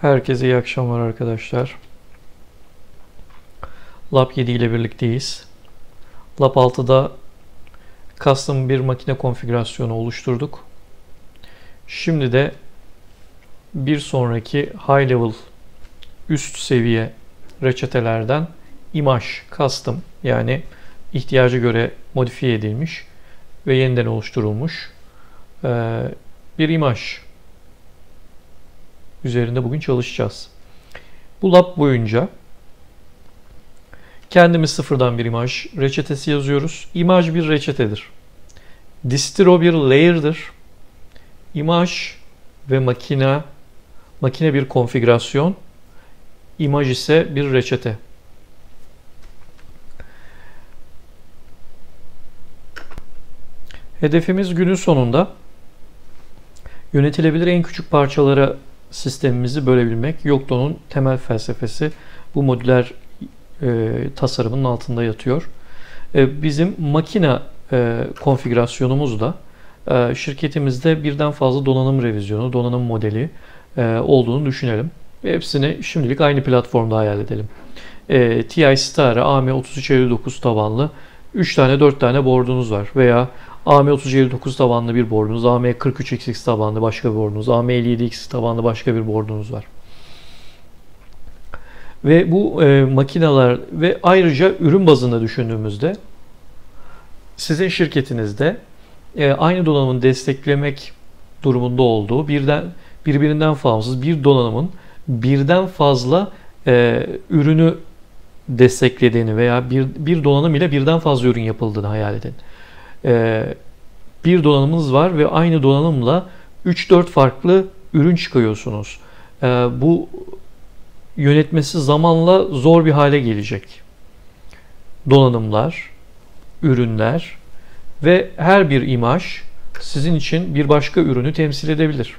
Herkese iyi akşamlar arkadaşlar. Lab 7 ile birlikteyiz. Lab 6'da custom bir makine konfigürasyonu oluşturduk. Şimdi de bir sonraki high level üst seviye reçetelerden imaj custom yani ihtiyaca göre modifiye edilmiş ve yeniden oluşturulmuş bir imaj üzerinde bugün çalışacağız. Bu lab boyunca kendimiz sıfırdan bir imaj reçetesi yazıyoruz. İmaj bir reçetedir. Distro bir layer'dır. İmaj ve makine makine bir konfigürasyon. İmaj ise bir reçete. Hedefimiz günün sonunda yönetilebilir en küçük parçalara sistemimizi bölebilmek. Yokton'un temel felsefesi bu modüler e, tasarımın altında yatıyor. E, bizim makine e, konfigürasyonumuz da e, şirketimizde birden fazla donanım revizyonu, donanım modeli e, olduğunu düşünelim. Hepsini şimdilik aynı platformda hayal edelim. E, TI Stara AM3359 tabanlı 3 tane 4 tane board'unuz var veya AM3059 tabanlı bir boardunuz, AM43XX tabanlı başka bir boardunuz, AM57X tabanlı başka bir boardunuz var. Ve bu e, makineler ve ayrıca ürün bazında düşündüğümüzde sizin şirketinizde e, aynı donanımın desteklemek durumunda olduğu birden birbirinden bağımsız bir donanımın birden fazla e, ürünü desteklediğini veya bir, bir donanım ile birden fazla ürün yapıldığını hayal edin. Ee, bir donanımınız var ve aynı donanımla 3-4 farklı ürün çıkıyorsunuz. Ee, bu yönetmesi zamanla zor bir hale gelecek. Donanımlar, ürünler ve her bir imaj sizin için bir başka ürünü temsil edebilir.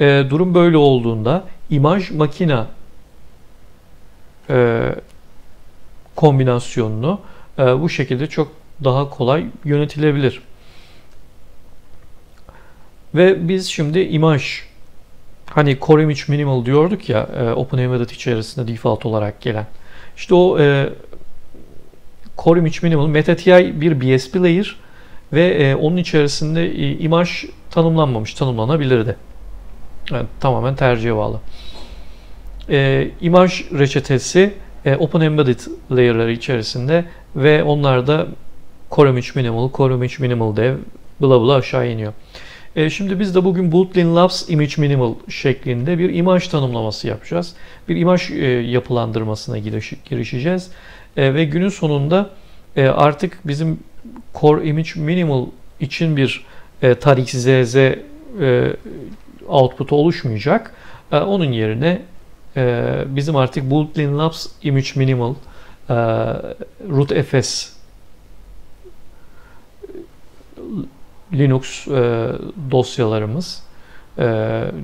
E, durum böyle olduğunda imaj makina e, kombinasyonunu e, bu şekilde çok daha kolay yönetilebilir. Ve biz şimdi imaj hani Core Image Minimal diyorduk ya e, OpenEmbedded içerisinde default olarak gelen. İşte o e, Core Image Minimal MetaTI bir BSP layer ve e, onun içerisinde e, imaj tanımlanmamış, tanımlanabilirdi. Yani tamamen tercihe bağlı. E, imaj reçetesi e, Open Embedded layer'ları içerisinde ve onlar Core Image Minimal, Core Image Minimal Dev bla bla aşağı iniyor. E, şimdi biz de bugün Boolean Labs Image Minimal şeklinde bir imaj tanımlaması yapacağız. Bir imaj e, yapılandırmasına giriş, girişeceğiz. E, ve günün sonunda e, artık bizim Core Image Minimal için bir e, tarih ZZ e, output oluşmayacak. E, onun yerine e, bizim artık Boolean Labs Image Minimal e, root fs Linux e, dosyalarımız, e,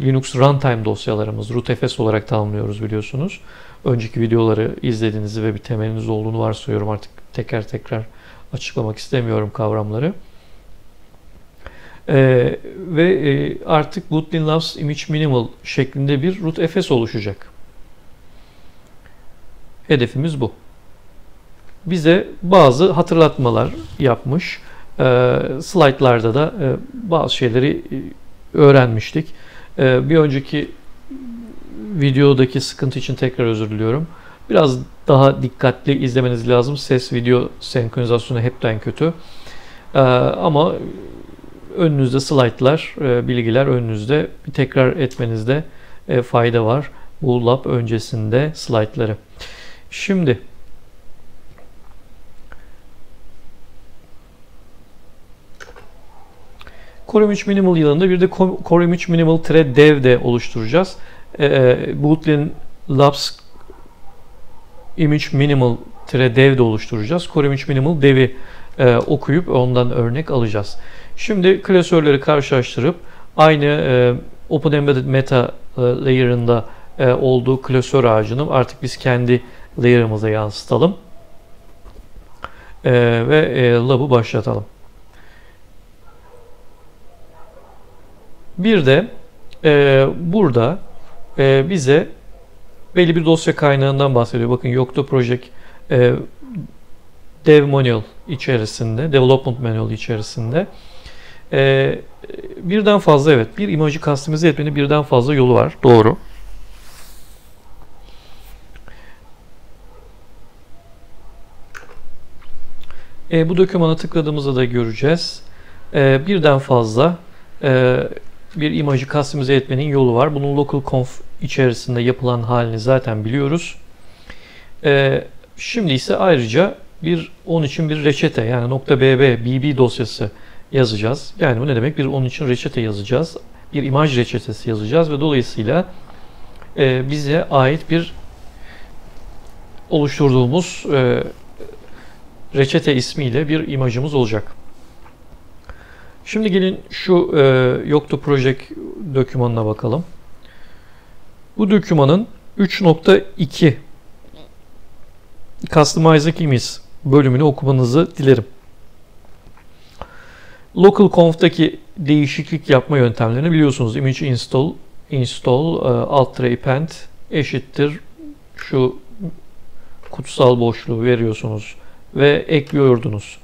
Linux runtime dosyalarımız rootfs olarak tanımlıyoruz biliyorsunuz. Önceki videoları izlediğinizi ve bir temeliniz olduğunu varsayıyorum artık tekrar tekrar açıklamak istemiyorum kavramları. Ee, ve e, artık Bootlin Loves Image Minimal şeklinde bir rootfs oluşacak. Hedefimiz bu. Bize bazı hatırlatmalar yapmış. E, slaytlarda da e, bazı şeyleri e, öğrenmiştik. E, bir önceki videodaki sıkıntı için tekrar özür diliyorum. Biraz daha dikkatli izlemeniz lazım. Ses video senkronizasyonu hepten kötü. E, ama önünüzde slaytlar, e, bilgiler önünüzde. Bir tekrar etmenizde e, fayda var. Bu lab öncesinde slaytları. Şimdi Core Image Minimal yılında bir de Core Image Minimal Dev de oluşturacağız. E, Boolean Labs Image Minimal Dev de oluşturacağız. Core Image Minimal Dev'i e, okuyup ondan örnek alacağız. Şimdi klasörleri karşılaştırıp aynı e, Open Embedded Meta e, layer'ında e, olduğu klasör ağacını artık biz kendi layer'ımıza yansıtalım. E, ve e, lab'ı başlatalım. Bir de e, burada e, bize belli bir dosya kaynağından bahsediyor. Bakın Yocto Project e, Dev Manual içerisinde, Development Manual içerisinde e, birden fazla evet bir imajı customize etmenin birden fazla yolu var. Doğru. E, bu dokümana tıkladığımızda da göreceğiz. E, birden fazla e, bir imajı customize etmenin yolu var. Bunun local conf içerisinde yapılan halini zaten biliyoruz. E, şimdi ise ayrıca bir onun için bir reçete yani .bb, bb dosyası yazacağız. Yani bu ne demek? Bir onun için reçete yazacağız. Bir imaj reçetesi yazacağız ve dolayısıyla e, bize ait bir oluşturduğumuz e, reçete ismiyle bir imajımız olacak. Şimdi gelin şu e, Yoktu Project dokümanına bakalım. Bu dokümanın 3.2 Customizing Image bölümünü okumanızı dilerim. Local Conf'taki değişiklik yapma yöntemlerini biliyorsunuz. Image install, install, e, alt append eşittir şu kutsal boşluğu veriyorsunuz ve ekliyordunuz.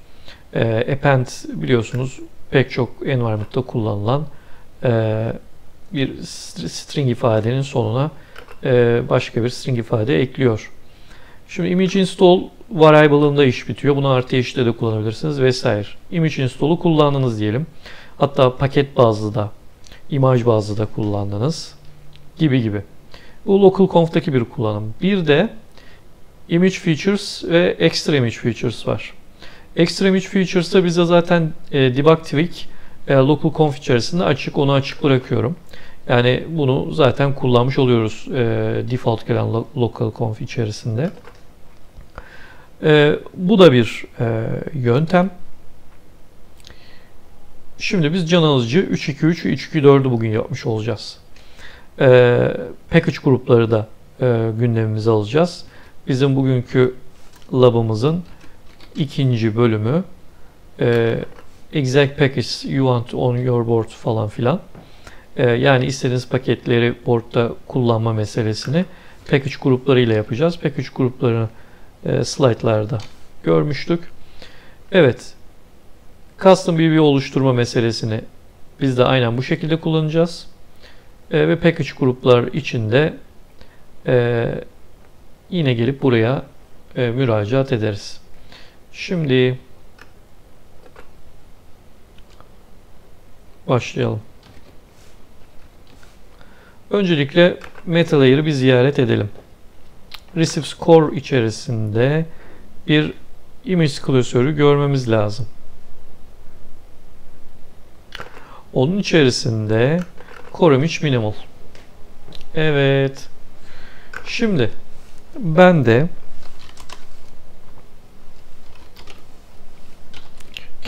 E, append biliyorsunuz pek çok environment'ta kullanılan e, bir string ifadenin sonuna e, başka bir string ifade ekliyor. Şimdi image install variable'ında iş bitiyor. Bunu artı eşitle de kullanabilirsiniz vesaire. Image install'u kullandınız diyelim. Hatta paket bazlı da, imaj bazlı da kullandınız gibi gibi. Bu local conf'taki bir kullanım. Bir de image features ve extra image features var. Extra image features'ta bize zaten e, debug tweak e, local conf içerisinde açık onu açık bırakıyorum. Yani bunu zaten kullanmış oluyoruz e, default gelen lo local conf içerisinde. E, bu da bir e, yöntem. Şimdi biz can alıcı 3.2.3 ve 3.2.4'ü bugün yapmış olacağız. E, package grupları da e, gündemimize alacağız. Bizim bugünkü labımızın ikinci bölümü e, exact package you want on your board falan filan. E, yani istediğiniz paketleri boardda kullanma meselesini package gruplarıyla yapacağız. Package gruplarını e, slaytlarda görmüştük. Evet. Custom BB oluşturma meselesini biz de aynen bu şekilde kullanacağız. E, ve package gruplar içinde e, yine gelip buraya e, müracaat ederiz. Şimdi başlayalım. Öncelikle meta layer'ı bir ziyaret edelim. Receives core içerisinde bir image klasörü görmemiz lazım. Onun içerisinde core image minimal. Evet. Şimdi ben de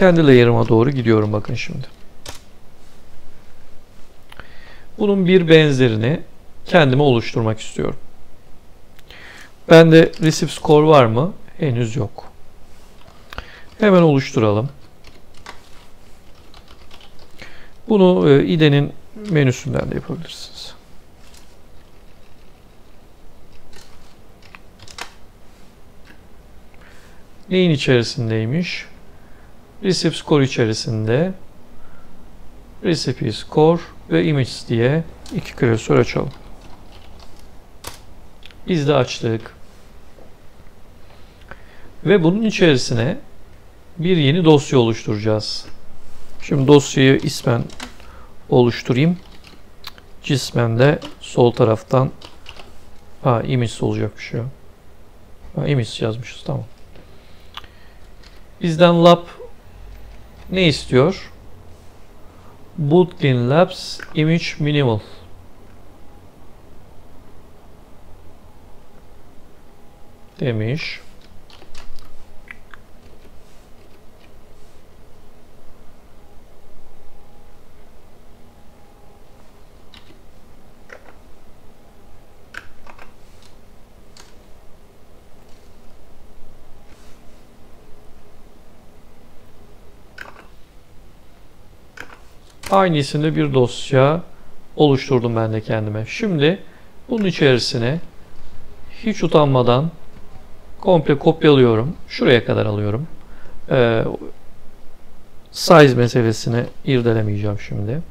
kendi layer'ıma doğru gidiyorum bakın şimdi. Bunun bir benzerini kendime oluşturmak istiyorum. Bende receive score var mı? Henüz yok. Hemen oluşturalım. Bunu e, IDE'nin menüsünden de yapabilirsiniz. Neyin içerisindeymiş? Receive score içerisinde Recipe score ve image diye iki klasör açalım. Biz de açtık. Ve bunun içerisine bir yeni dosya oluşturacağız. Şimdi dosyayı ismen oluşturayım. Cismen de sol taraftan ha, image olacak bir şey. Ha, image yazmışız tamam. Bizden lab ne istiyor? Boolean Labs Image Minimal. Demiş. Aynı isimde bir dosya oluşturdum ben de kendime. Şimdi Bunun içerisine hiç utanmadan komple kopyalıyorum. Şuraya kadar alıyorum. Ee, size meselesini irdelemeyeceğim şimdi.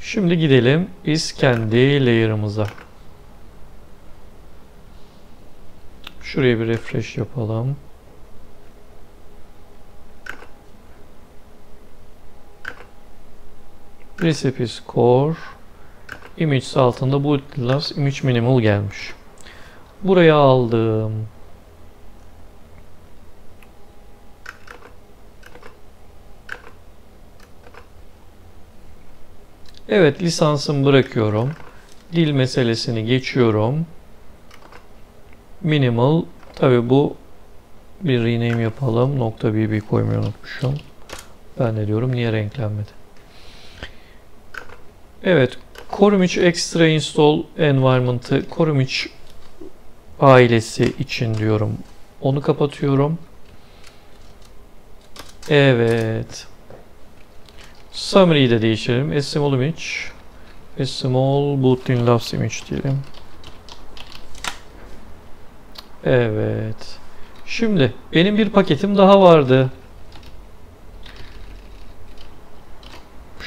Şimdi gidelim biz kendi layer'ımıza. Şuraya bir refresh yapalım. Recipes Core Images altında bu class image minimal gelmiş. Buraya aldım. Evet lisansımı bırakıyorum. Dil meselesini geçiyorum. Minimal tabi bu bir rename yapalım. Nokta .bb koymayı unutmuşum. Ben de diyorum niye renklenmedi. Evet Corum Extra Install Environment'ı Corum ailesi için diyorum. Onu kapatıyorum. Evet. Summary'yi de değiştirelim. Small image. Small booting loves image diyelim. Evet. Şimdi benim bir paketim daha vardı.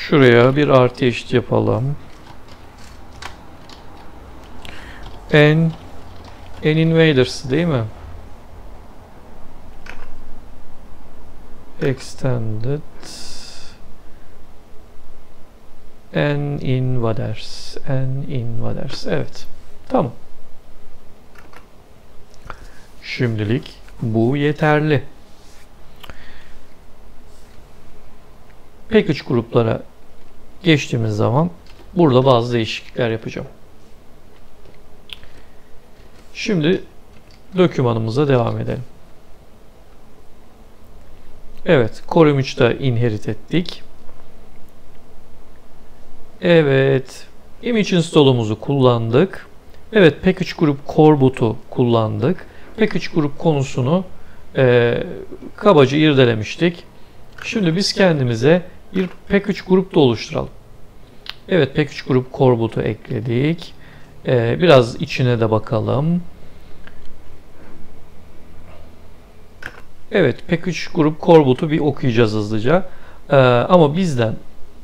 Şuraya bir artı eşit yapalım. N N invaders değil mi? Extended N invaders N invaders Evet. Tamam. Şimdilik bu yeterli. Package gruplara geçtiğimiz zaman burada bazı değişiklikler yapacağım. Şimdi dokümanımıza devam edelim. Evet, Core 3'te inherit ettik. Evet, image install'umuzu kullandık. Evet, package group core boot'u kullandık. Package group konusunu e, kabaca irdelemiştik. Şimdi biz kendimize bir package grup da oluşturalım. Evet, package group core boot'u ekledik. Ee, biraz içine de bakalım. Evet, package grup Corbut'u bir okuyacağız hızlıca. Ee, ama bizden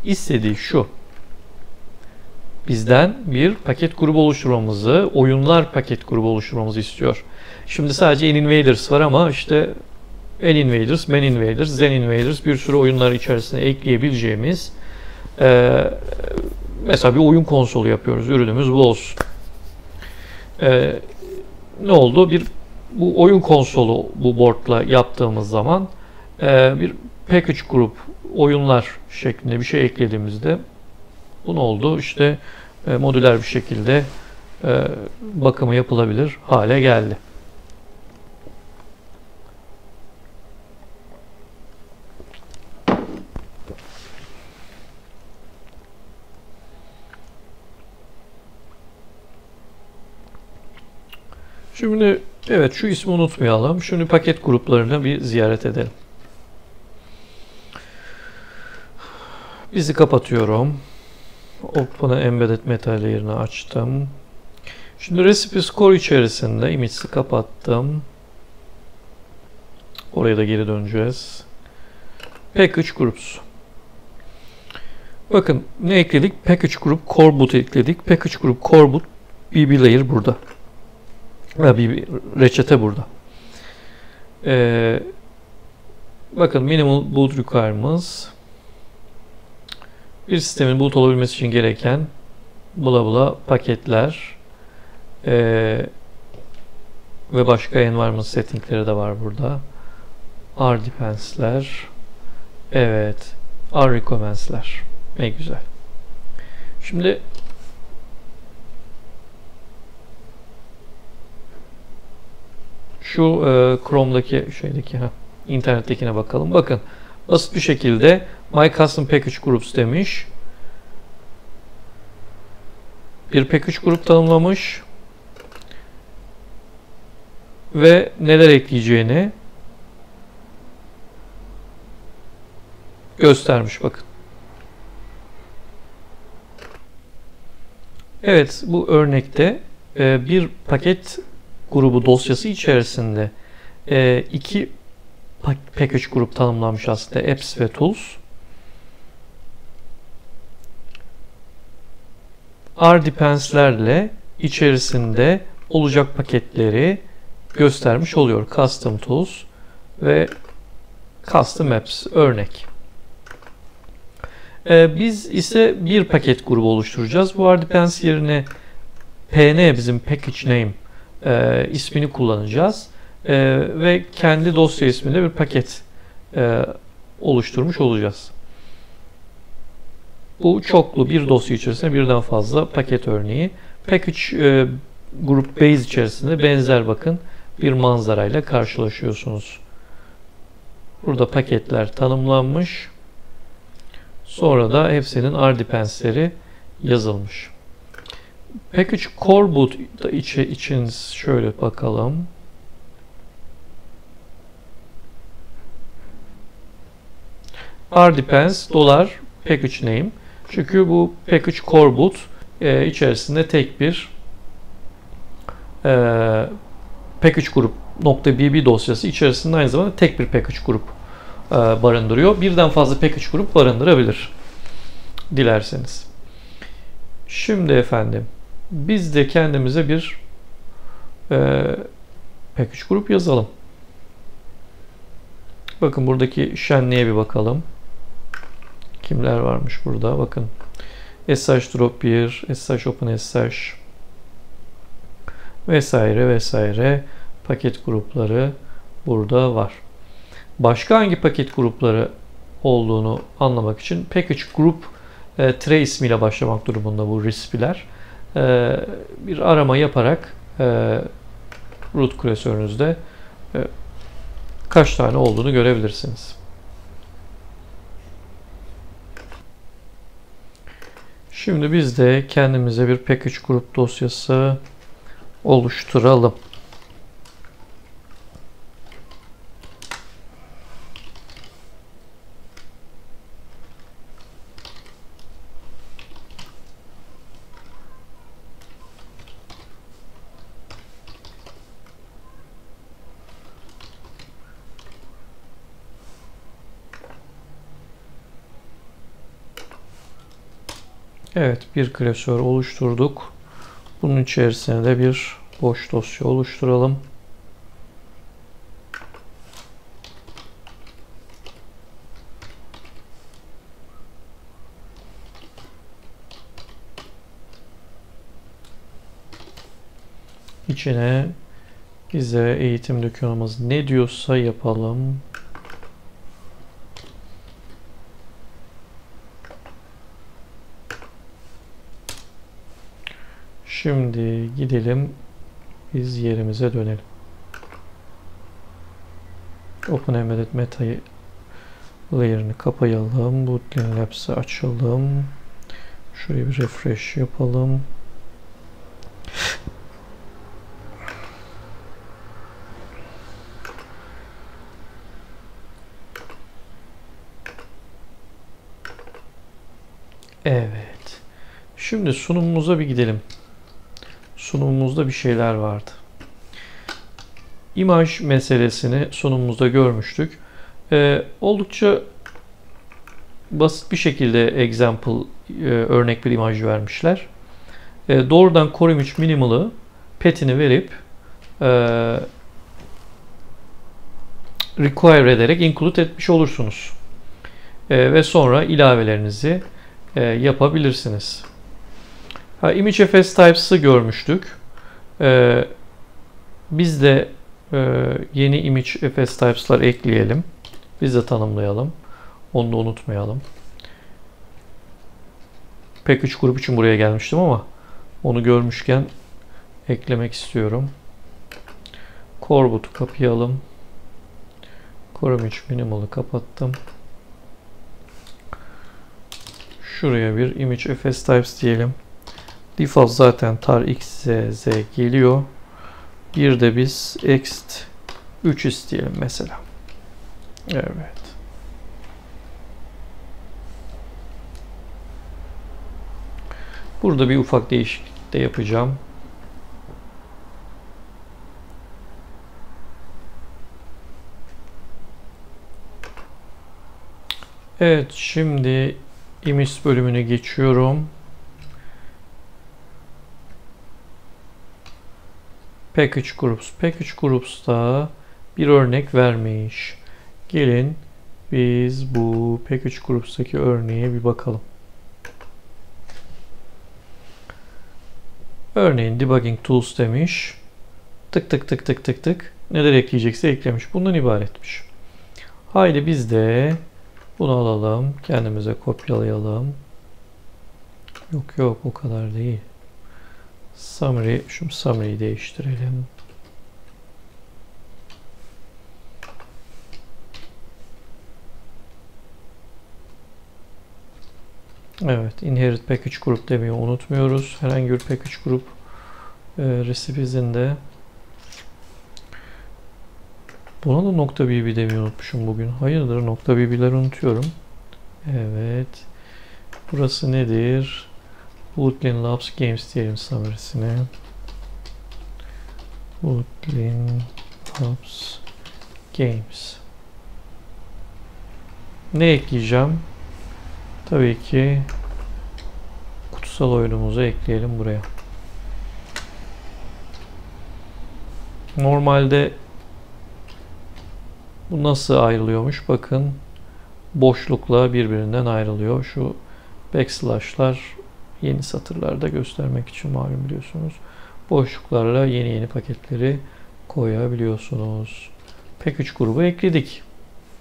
istediği şu. Bizden bir paket grubu oluşturmamızı, oyunlar paket grubu oluşturmamızı istiyor. Şimdi sadece N Invaders var ama işte N Invaders, Man Invaders, Zen Invaders bir sürü oyunlar içerisine ekleyebileceğimiz e, mesela bir oyun konsolu yapıyoruz. Ürünümüz bu olsun e, ne oldu? Bir bu oyun konsolu bu boardla yaptığımız zaman e, bir package group oyunlar şeklinde bir şey eklediğimizde bu ne oldu? İşte e, modüler bir şekilde e, bakımı yapılabilir hale geldi. Şimdi evet şu ismi unutmayalım. Şimdi paket gruplarını bir ziyaret edelim. Bizi kapatıyorum. Open'a embedded metal yerini açtım. Şimdi recipe score içerisinde image'i kapattım. Oraya da geri döneceğiz. Package groups. Bakın ne ekledik? Package group core boot ekledik. Package group core boot BB layer burada. Bir reçete burada. Ee, bakın minimal boot requirements bir sistemin boot olabilmesi için gereken bula bula paketler ee, ve başka environment settingleri de var burada. R defense'ler evet R recommence'ler ne güzel. Şimdi şu e, Chrome'daki şeydeki ha, internettekine bakalım. Bakın basit bir şekilde My Custom Package Groups demiş. Bir package grup tanımlamış. Ve neler ekleyeceğini göstermiş bakın. Evet bu örnekte e, bir paket grubu dosyası içerisinde e, iki package grup tanımlanmış aslında apps ve tools. RDepends'lerle içerisinde olacak paketleri göstermiş oluyor. Custom Tools ve Custom Apps örnek. Ee, biz ise bir paket grubu oluşturacağız. Bu RDepends yerine pn bizim package name e, ismini kullanacağız. E, ve kendi dosya isminde bir paket e, oluşturmuş olacağız. Bu çoklu bir dosya içerisinde birden fazla paket örneği. Package e, Group Base içerisinde benzer bakın bir manzarayla karşılaşıyorsunuz. Burada paketler tanımlanmış. Sonra da hepsinin RDependens'leri yazılmış. Package Core Boot içi, için şöyle bakalım. RDepends dolar package name. Çünkü bu package core boot e, içerisinde tek bir e, package grup .bb dosyası içerisinde aynı zamanda tek bir package grup e, barındırıyor. Birden fazla package grup barındırabilir dilerseniz. Şimdi efendim biz de kendimize bir e, package grup yazalım. Bakın buradaki şenliğe bir bakalım. Kimler varmış burada? Bakın. SSH Drop 1, SSH Open SSH vesaire vesaire paket grupları burada var. Başka hangi paket grupları olduğunu anlamak için package group e, tray ismiyle başlamak durumunda bu recipe'ler. E, bir arama yaparak e, root klasörünüzde e, kaç tane olduğunu görebilirsiniz. Şimdi biz de kendimize bir package grup dosyası oluşturalım. Evet bir klasör oluşturduk. Bunun içerisine de bir boş dosya oluşturalım. İçine bize eğitim dokümanımız ne diyorsa yapalım. Şimdi gidelim biz yerimize dönelim. Open Embedded Meta layer'ını kapayalım. Bootleg Labs'ı açalım. Şuraya bir refresh yapalım. Evet. Şimdi sunumumuza bir gidelim sunumumuzda bir şeyler vardı. İmaj meselesini sunumumuzda görmüştük. Ee, oldukça basit bir şekilde example e, örnek bir imaj vermişler. E, doğrudan Core Image Minimal'ı petini verip e, require ederek include etmiş olursunuz. E, ve sonra ilavelerinizi e, yapabilirsiniz. ImageFS Types'ı görmüştük. Ee, biz de e, yeni ImageFS Types'lar ekleyelim. Biz de tanımlayalım. Onu da unutmayalım. Package grup için buraya gelmiştim ama onu görmüşken eklemek istiyorum. Corbut'u kapayalım. Core Image Minimal'ı kapattım. Şuraya bir Image FS Types diyelim. Default zaten tar x, geliyor. Bir de biz ext 3 isteyelim mesela. Evet. Burada bir ufak değişiklik de yapacağım. Evet şimdi imis bölümüne geçiyorum. Package Groups. Package Groups'ta bir örnek vermiş. Gelin biz bu Package Groups'taki örneğe bir bakalım. Örneğin Debugging Tools demiş. Tık tık tık tık tık tık. Neler ekleyecekse eklemiş. Bundan ibaretmiş. Haydi biz de bunu alalım. Kendimize kopyalayalım. Yok yok o kadar değil. Summary, şu summary'yi değiştirelim. Evet, inherit package group demeyi unutmuyoruz. Herhangi bir package group e, recipesinde Buna da nokta bb demeyi unutmuşum bugün. Hayırdır nokta bb'leri unutuyorum. Evet. Burası nedir? Woodland Labs Games diyelim summary'sine. Woodland Labs Games. Ne ekleyeceğim? Tabii ki kutsal oyunumuzu ekleyelim buraya. Normalde bu nasıl ayrılıyormuş? Bakın boşlukla birbirinden ayrılıyor. Şu backslash'lar yeni satırlarda göstermek için malum biliyorsunuz. Boşluklarla yeni yeni paketleri koyabiliyorsunuz. Package grubu ekledik.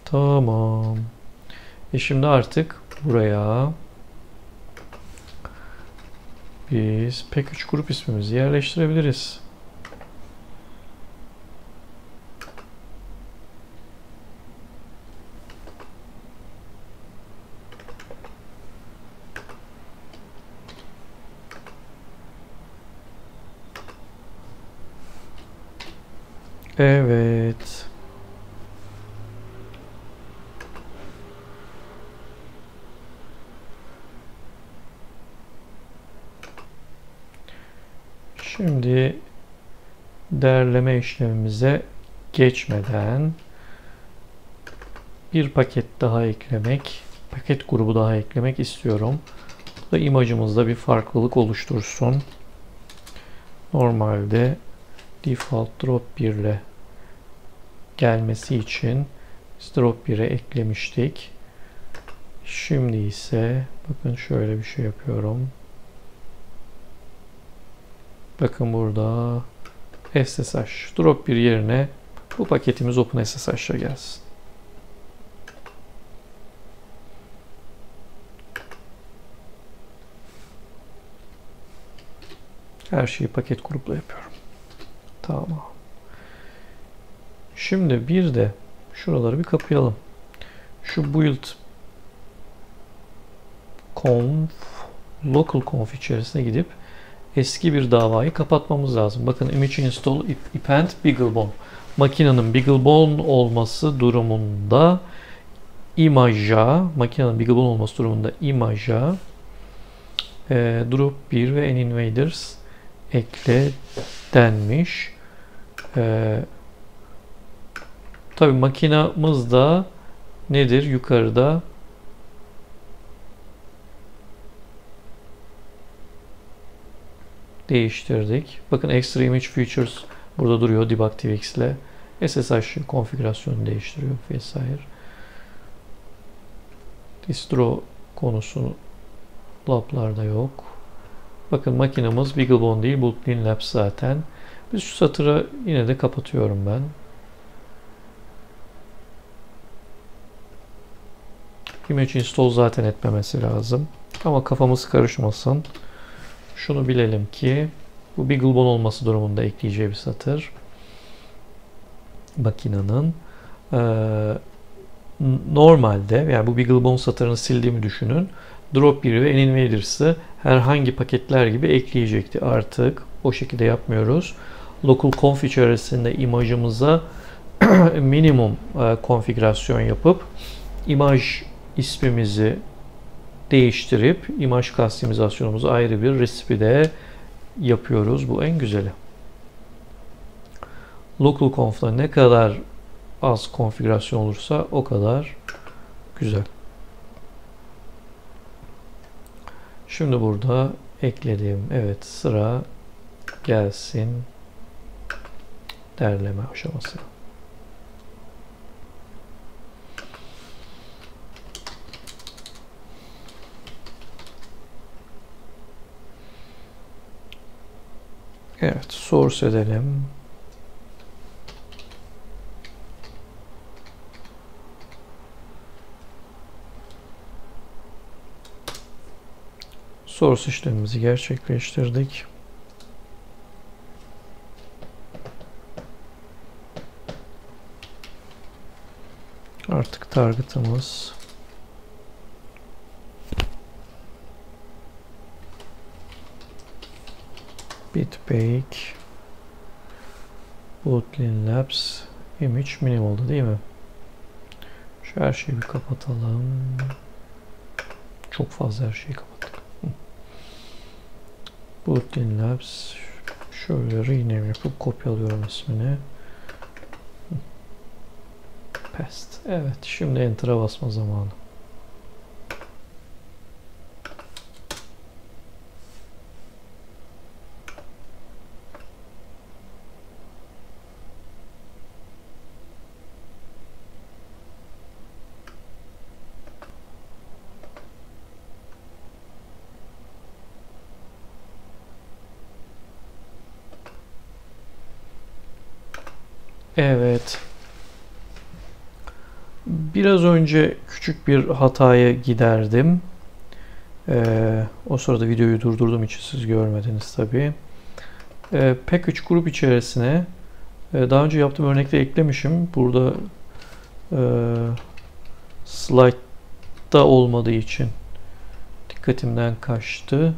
Tamam. E şimdi artık buraya biz package grup ismimizi yerleştirebiliriz. Evet. Şimdi değerleme işlemimize geçmeden bir paket daha eklemek, paket grubu daha eklemek istiyorum. Bu da imajımızda bir farklılık oluştursun. Normalde default drop 1 ile gelmesi için drop 1'e eklemiştik. Şimdi ise bakın şöyle bir şey yapıyorum. Bakın burada SSH drop 1 yerine bu paketimiz OpenSSH'a gelsin. Her şeyi paket grupla yapıyorum. Tamam. Şimdi bir de şuraları bir kapayalım. Şu build conf local conf içerisine gidip eski bir davayı kapatmamız lazım. Bakın image install append BeagleBone. Makinenin BeagleBone olması durumunda imaja, makinenin BeagleBone olması durumunda imaja e, drop 1 ve ninvaders ekle denmiş. E, Tabi makinamız da nedir? Yukarıda değiştirdik. Bakın Extra Image Features burada duruyor Debug TVX ile. SSH konfigürasyonu değiştiriyor vesaire. Distro konusu lablarda yok. Bakın makinamız BeagleBone değil, Bulletin Labs zaten. Biz şu satırı yine de kapatıyorum ben. Image install zaten etmemesi lazım. Ama kafamız karışmasın. Şunu bilelim ki bu BeagleBone olması durumunda ekleyeceği bir satır. Makinenin ee, normalde yani bu BeagleBone satırını sildiğimi düşünün. Drop 1 ve Ninvaders'ı herhangi paketler gibi ekleyecekti. Artık o şekilde yapmıyoruz. Local conf içerisinde imajımıza minimum e, konfigürasyon yapıp imaj ismimizi değiştirip imaj kastimizasyonumuzu ayrı bir resipide yapıyoruz. Bu en güzeli. Local conf'la ne kadar az konfigürasyon olursa o kadar güzel. Şimdi burada ekledim. Evet sıra gelsin derleme aşaması. Evet, source edelim. Source işlemimizi gerçekleştirdik. Artık target'ımız Bitbake Bootlin Labs Image Minimal'dı değil mi? Şu her şeyi bir kapatalım. Çok fazla her şeyi kapattık. Bootlin Labs şöyle rename yapıp kopyalıyorum ismini. Pest. Evet şimdi Enter'a basma zamanı. Evet. Biraz önce küçük bir hataya giderdim. Ee, o sırada videoyu durdurduğum için siz görmediniz tabii. Ee, package grup içerisine e, daha önce yaptığım örnekte eklemişim. Burada e, slide'da olmadığı için dikkatimden kaçtı.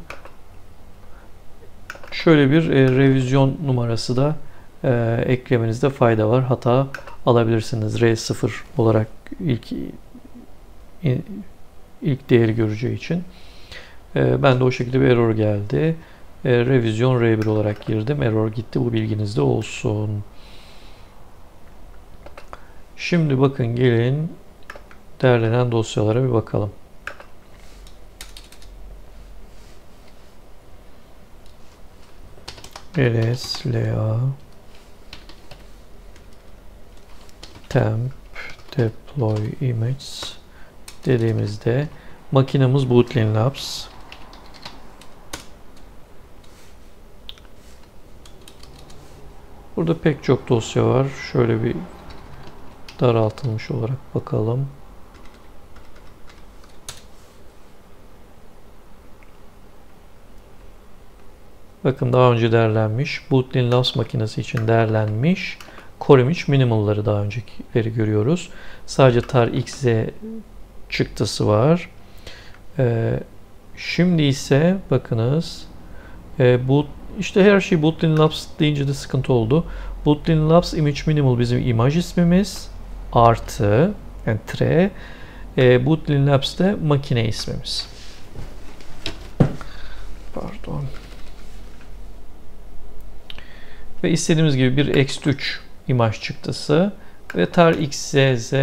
Şöyle bir e, revizyon numarası da e, eklemenizde fayda var. Hata alabilirsiniz. R0 olarak ilk ilk değeri göreceği için. E, ben de o şekilde bir error geldi. E, revizyon R1 olarak girdim. Error gitti. Bu bilginizde olsun. Şimdi bakın gelin derlenen dosyalara bir bakalım. ls la temp deploy image dediğimizde makinamız Bootlin Labs. Burada pek çok dosya var. Şöyle bir daraltılmış olarak bakalım. Bakın daha önce değerlenmiş. Bootlin Labs makinesi için değerlenmiş. Core Minimal'ları daha öncekileri görüyoruz. Sadece tar XZ çıktısı var. Ee, şimdi ise bakınız e, bu işte her şey Bootlin Labs deyince de sıkıntı oldu. Bootlin Labs Image Minimal bizim imaj ismimiz artı yani tre e, Bootlin Labs de makine ismimiz. Pardon. Ve istediğimiz gibi bir X3 imaj çıktısı ve tar xzz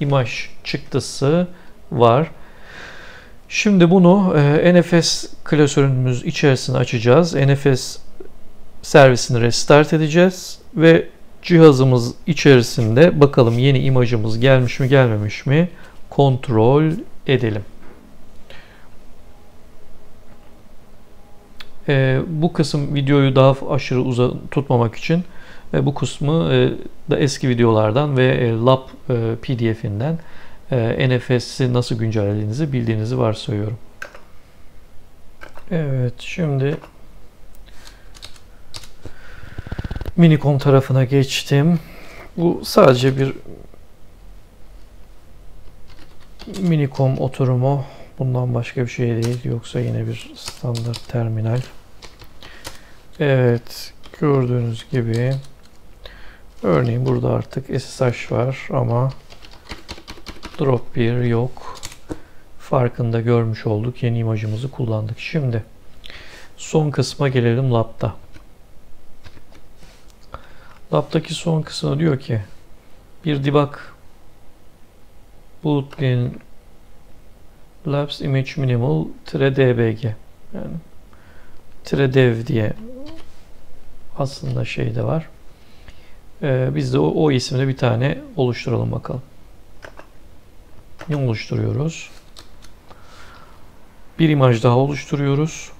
imaj çıktısı var. Şimdi bunu e, NFS klasörümüz içerisine açacağız. NFS servisini restart edeceğiz ve cihazımız içerisinde bakalım yeni imajımız gelmiş mi gelmemiş mi kontrol edelim. E, bu kısım videoyu daha aşırı uzun tutmamak için e, bu kısmı e, da eski videolardan ve e, Lab e, PDF'inden NFS'i nasıl güncellediğinizi bildiğinizi varsayıyorum. Evet şimdi Minicom tarafına geçtim. Bu sadece bir Minicom oturumu. Bundan başka bir şey değil. Yoksa yine bir standart terminal. Evet. Gördüğünüz gibi Örneğin burada artık SSH var ama drop 1 yok. Farkında görmüş olduk. Yeni imajımızı kullandık. Şimdi son kısma gelelim lab'da. Lab'daki son kısmı diyor ki bir debug boolean labs image minimal dbg yani dev diye aslında şey de var. Ee, biz de o, o isimde bir tane oluşturalım bakalım. Ne oluşturuyoruz? Bir imaj daha oluşturuyoruz.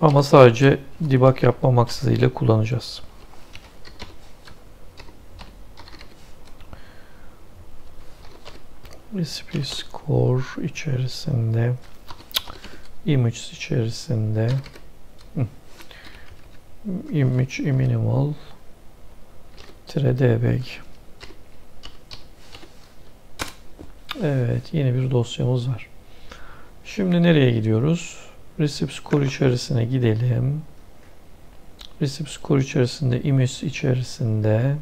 Ama sadece debug yapma maksadıyla kullanacağız. Recipe score içerisinde image içerisinde image minimal debug Evet yeni bir dosyamız var. Şimdi nereye gidiyoruz? Receipt score içerisine gidelim. Receipt score içerisinde image içerisinde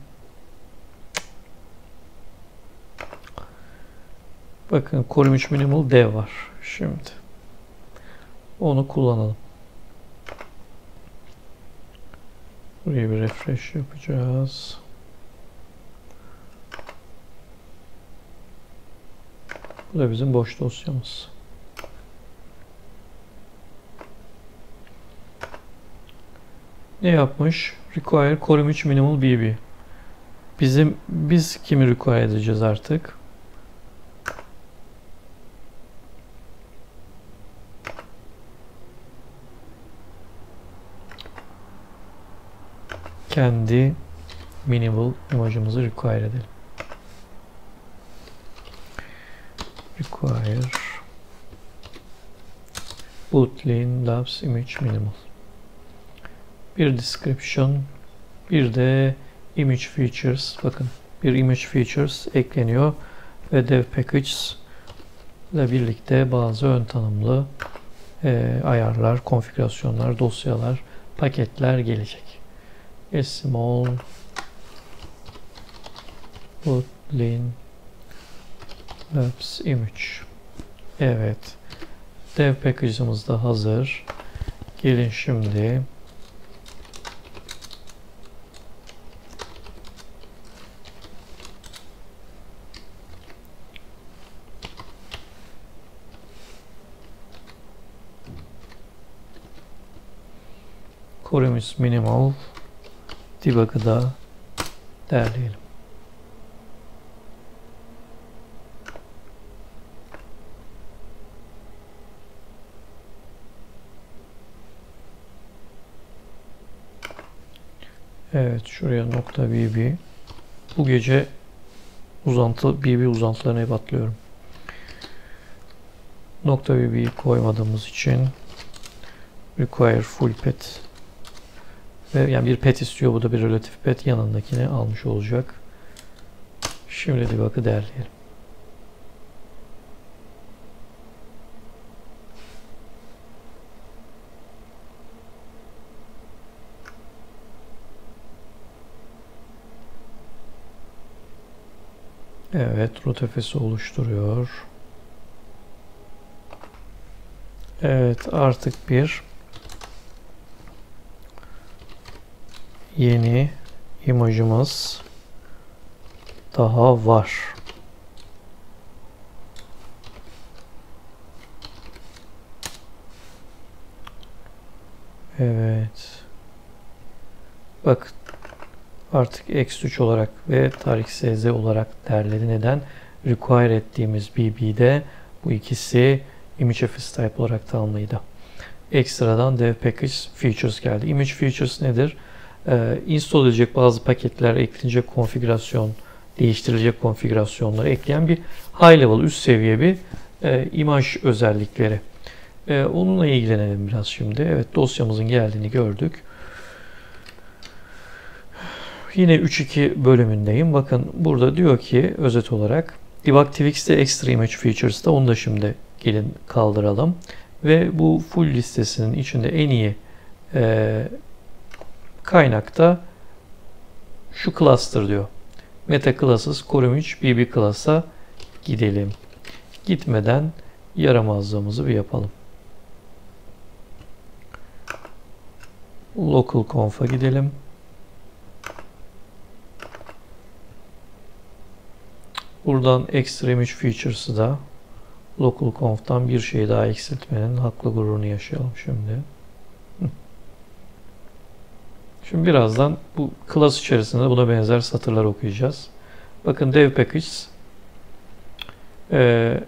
bakın Core Minimal Dev var. Şimdi onu kullanalım. Buraya bir refresh yapacağız. Bu da bizim boş dosyamız. Ne yapmış? Require Core 3 Minimal BB. Bizim biz kimi require edeceğiz artık? Kendi minimal imajımızı require edelim. Require boolean labs image minimal. Bir description, bir de image features. Bakın bir image features ekleniyor ve dev packages ile birlikte bazı ön tanımlı e, ayarlar, konfigürasyonlar, dosyalar, paketler gelecek a small Kotlin Labs image. Evet. Dev package'ımız da hazır. Gelin şimdi Koremis minimal Debug'ı da derleyelim. Evet şuraya nokta bb. Bu gece uzantı bb uzantılarını hep atlıyorum. Nokta bb'yi koymadığımız için require full pet yani bir pet istiyor. Bu da bir relatif pet. Yanındakini almış olacak. Şimdi de bakı derleyelim. Evet, rotefesi oluşturuyor. Evet, artık bir yeni imajımız daha var. Evet. Bak artık x3 olarak ve tarih sz olarak derledi. Neden? Require ettiğimiz bb'de bu ikisi image office type olarak tanımlıydı. Ekstradan dev package features geldi. Image features nedir? E, install edilecek bazı paketler, eklenecek konfigürasyon, değiştirilecek konfigürasyonları ekleyen bir high level, üst seviye bir e, imaj özellikleri. E, onunla ilgilenelim biraz şimdi. Evet dosyamızın geldiğini gördük. Yine 3.2 bölümündeyim. Bakın burada diyor ki özet olarak DebugTVX'te Extra Image Features'ta onu da şimdi gelin kaldıralım. Ve bu full listesinin içinde en iyi e, kaynakta şu cluster diyor. Meta classes core BB class'a gidelim. Gitmeden yaramazlığımızı bir yapalım. Local conf'a gidelim. Buradan Extreme 3 Features'ı da Local Conf'tan bir şey daha eksiltmenin haklı gururunu yaşayalım şimdi. Şimdi birazdan bu class içerisinde buna benzer satırlar okuyacağız. Bakın dev package e,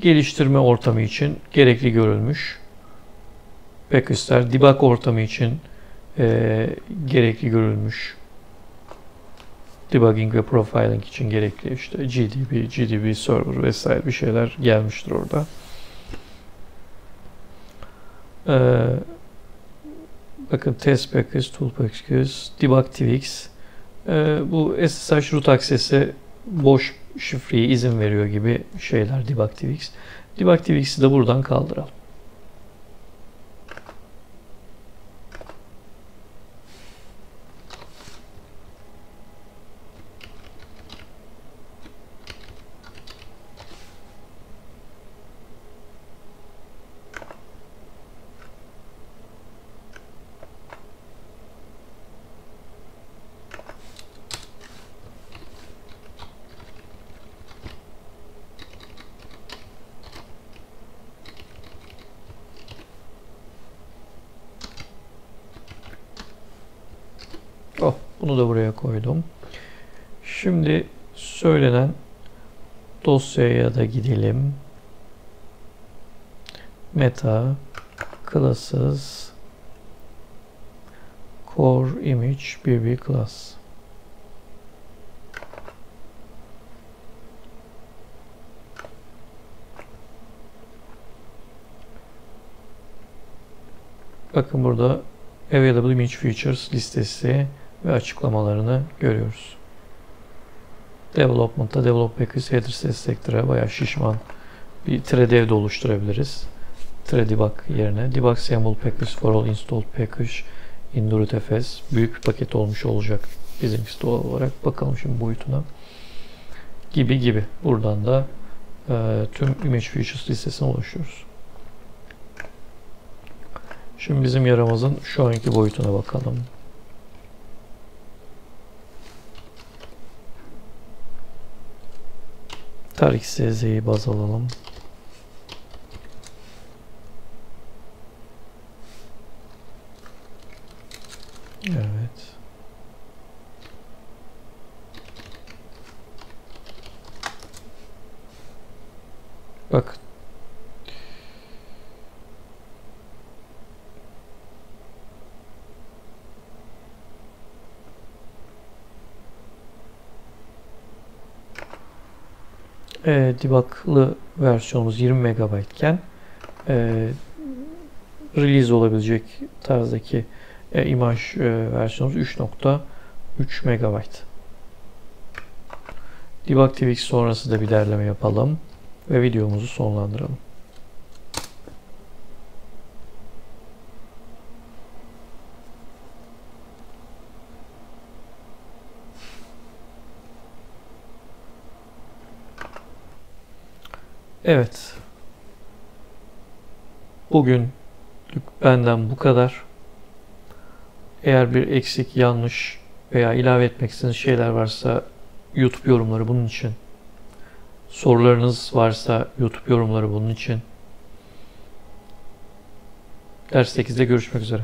geliştirme ortamı için gerekli görülmüş. Package'ler debug ortamı için e, gerekli görülmüş. Debugging ve profiling için gerekli işte GDB, GDB server vesaire bir şeyler gelmiştir orada. Ee, bakın test package, tool package, debug tvx. Ee, bu SSH root access'e boş şifreyi izin veriyor gibi şeyler debug tvx. Debug tvx'i de buradan kaldıralım. Oh, bunu da buraya koydum. Şimdi söylenen dosyaya da gidelim. Meta classes core image bb class. Bakın burada Available Image Features listesi ve açıklamalarını görüyoruz. Development'ta Develop Package Header Selector'a bayağı şişman bir thread de oluşturabiliriz. Thread debug yerine debug sample package for all installed package in rootfs büyük bir paket olmuş olacak bizimkisi doğal olarak. Bakalım şimdi boyutuna. Gibi gibi. Buradan da e, tüm image features listesine ulaşıyoruz. Şimdi bizim yaramazın şu anki boyutuna bakalım. Tarih SZ'yi baz alalım. Evet. Bak e, debug'lı versiyonumuz 20 MB iken e, release olabilecek tarzdaki e, imaj e, versiyonumuz 3.3 MB. Debug TVX sonrası da bir derleme yapalım ve videomuzu sonlandıralım. Evet. Bugün benden bu kadar. Eğer bir eksik, yanlış veya ilave etmek istediğiniz şeyler varsa YouTube yorumları bunun için. Sorularınız varsa YouTube yorumları bunun için. Ders 8'de görüşmek üzere.